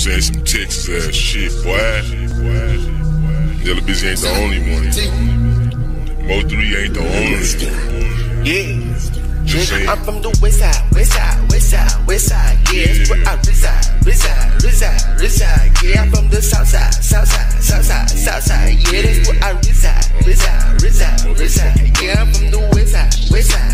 saying? Some Texas ass shit, boy. Yella Beezy ain't the only one. Mo 3 ain't the only one. Yeah. I'm from the west side, west side, west side, west side. Yeah, that's where I reside, reside, reside, reside. Yeah, I'm from the south side, south side, south side, south side. Yeah, that's where I reside, reside, reside, reside. Yeah, I'm from the west side, west side,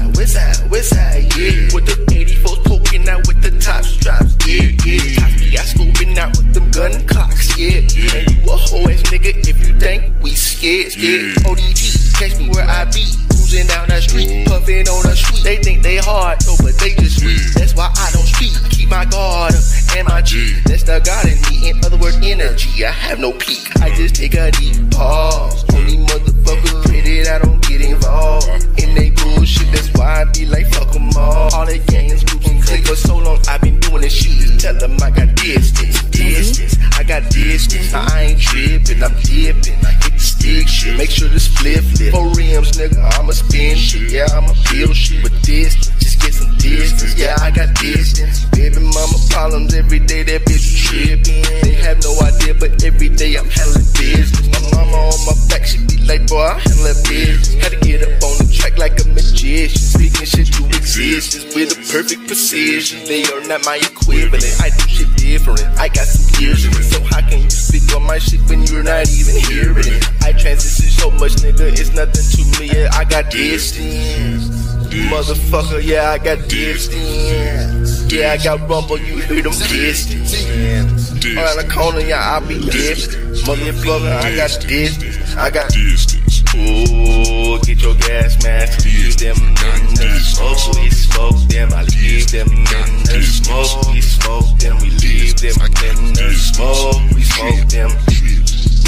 Yeah. And you a hoe ass nigga if you think we scared, scared. Yeah. ODG, catch me where I be. Cruising down the street, puffing on the street. They think they hard, no, but they just sweet. That's why I don't speak. Keep my guard up and my G. That's the God in me. In other words, energy. I have no peak. I just take a deep pause. Only motherfuckers pray that I I ain't tripping. I'm dipping. I hit the stick shit. Make sure the split flip. Four rims, nigga. I'ma spin shit. Yeah, I'ma build shit with distance. Just get some distance. Yeah, I got distance. Baby mama problems every day. That bitch tripping. They have no idea, but every day I'm handling business. My mama on my back, she be like, boy, I handle business. Had to get up on the track like a magician. Speaking shit to existence with a perfect precision. They are not my equivalent. I do shit different. I got some years transition so much, nigga. It's nothing to me. Yeah, I got distance. Motherfucker, yeah, I got distance. Yeah, I got rumble, you hear them distance. Around the corner, yeah, I be distant. Motherfucker, I got distance. I got Distance. Ooh, get your gas mask, leave them in smoke. We smoke them, I leave them in smoke. We smoke them, we leave them in the smoke. We smoke them.